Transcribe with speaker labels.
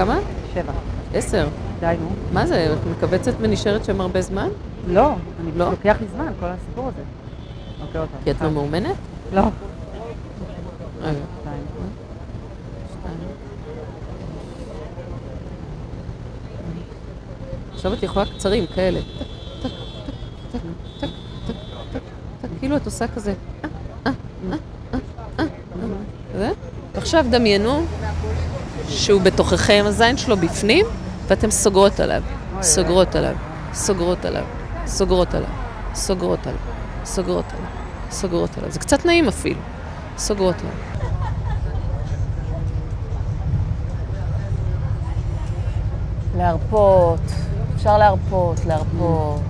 Speaker 1: כמה?
Speaker 2: שבע.
Speaker 1: עשר.
Speaker 2: די, נו.
Speaker 1: מה זה, את מכווצת ונשארת שם הרבה זמן?
Speaker 2: לא, אני
Speaker 1: לא.
Speaker 2: לוקח לי זמן, כל הסיפור הזה. אוקיי, אותה.
Speaker 1: כי את לא מאומנת?
Speaker 2: לא.
Speaker 1: אה. עכשיו את יכולה קצרים כאלה. כאילו את עושה כזה. אה, אה, עכשיו דמיינו שהוא בתוככם, הזין שלו בפנים, ואתם סוגרות עליו. סוגרות עליו. סוגרות עליו. סוגרות עליו. סוגרות עליו. סוגרות עליו. סוגרות עליו. זה קצת נעים אפילו. סוגרות עליו. להרפות, אפשר להרפות, להרפות.